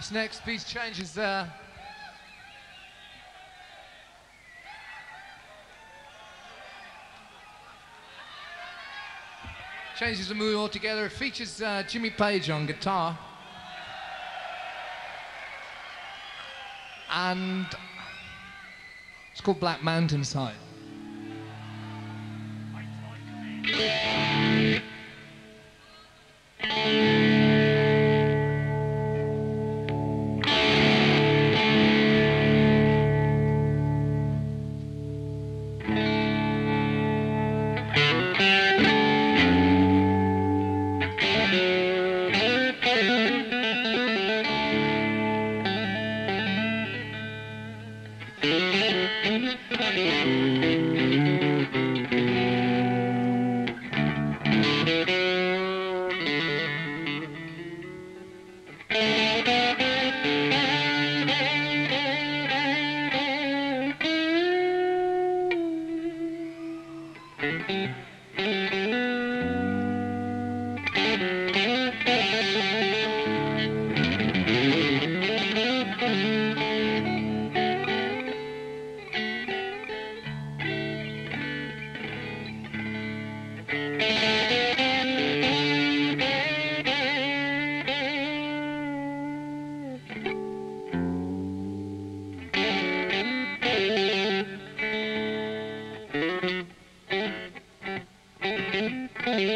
This next piece changes uh, changes the mood altogether. It features uh, Jimmy Page on guitar. And it's called Black Mountain Side.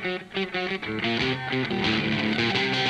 Thank you.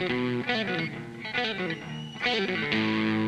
Thank you.